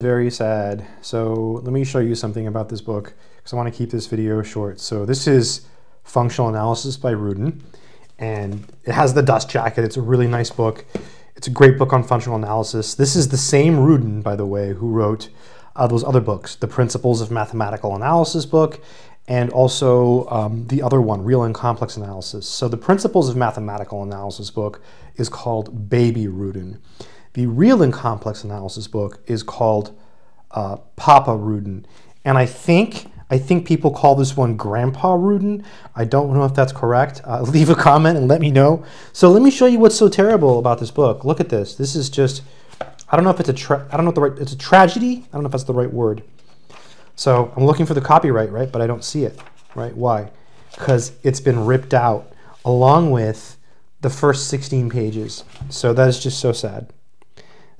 very sad. So let me show you something about this book because I want to keep this video short. So this is Functional Analysis by Rudin and it has the dust jacket. It's a really nice book. It's a great book on functional analysis. This is the same Rudin, by the way, who wrote uh, those other books, the Principles of Mathematical Analysis book and also um, the other one, Real and Complex Analysis. So the Principles of Mathematical Analysis book is called Baby Rudin. The real and complex analysis book is called uh, Papa Rudin. And I think I think people call this one Grandpa Rudin. I don't know if that's correct. Uh, leave a comment and let me know. So let me show you what's so terrible about this book. Look at this. This is just, I don't know if it's a, I don't know the right, it's a tragedy. I don't know if that's the right word. So I'm looking for the copyright, right? But I don't see it, right? Why? Because it's been ripped out along with the first 16 pages. So that is just so sad.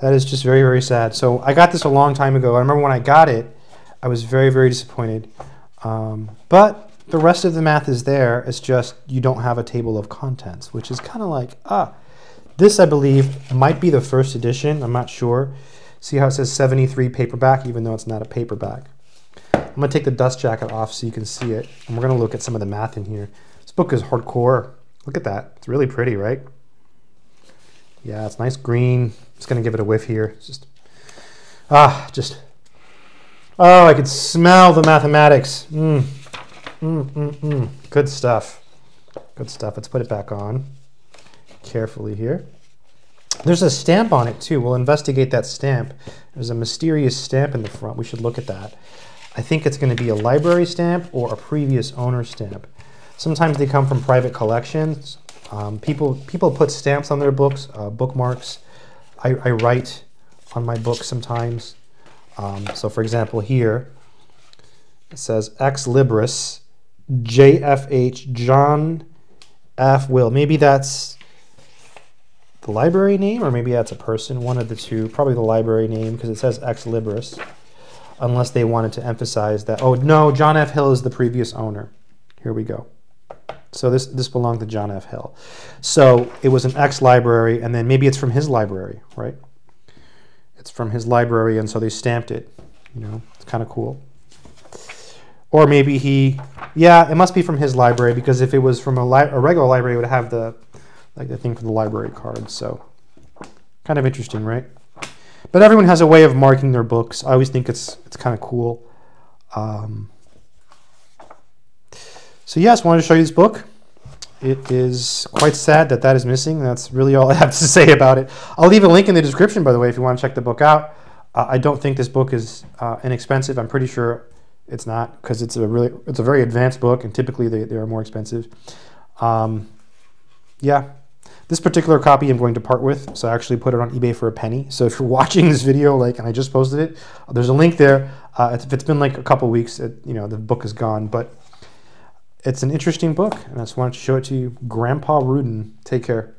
That is just very, very sad. So I got this a long time ago. I remember when I got it, I was very, very disappointed. Um, but the rest of the math is there. It's just you don't have a table of contents, which is kind of like, ah, this I believe might be the first edition. I'm not sure. See how it says 73 paperback, even though it's not a paperback. I'm going to take the dust jacket off so you can see it. And we're going to look at some of the math in here. This book is hardcore. Look at that. It's really pretty, right? Yeah, it's nice green. Just gonna give it a whiff here. It's just, ah, just, oh, I could smell the mathematics. Mm, mm, mm, mm. Good stuff. Good stuff. Let's put it back on carefully here. There's a stamp on it too. We'll investigate that stamp. There's a mysterious stamp in the front. We should look at that. I think it's going to be a library stamp or a previous owner stamp. Sometimes they come from private collections. Um, people people put stamps on their books, uh, bookmarks. I, I, write on my book sometimes. Um, so for example here, it says Ex Libris JFH John F. Hill. Maybe that's the library name or maybe that's a person, one of the two. Probably the library name because it says Ex Libris. Unless they wanted to emphasize that, oh no, John F. Hill is the previous owner. Here we go. So this, this belonged to John F. Hill. So it was an ex-library, and then maybe it's from his library, right? It's from his library, and so they stamped it. You know, it's kind of cool. Or maybe he, yeah, it must be from his library because if it was from a, a regular library, it would have the, like the thing for the library card. So kind of interesting, right? But everyone has a way of marking their books. I always think it's it's kind of cool. Um, so yes, wanted to show you this book. It is quite sad that that is missing. That's really all I have to say about it. I'll leave a link in the description, by the way, if you want to check the book out. Uh, I don't think this book is uh, inexpensive. I'm pretty sure it's not because it's a really it's a very advanced book, and typically they, they are more expensive. Um, yeah, this particular copy I'm going to part with, so I actually put it on eBay for a penny. So if you're watching this video, like, and I just posted it, there's a link there. Uh, if it's been like a couple weeks, it, you know, the book is gone, but it's an interesting book, and I just wanted to show it to you. Grandpa Rudin. Take care.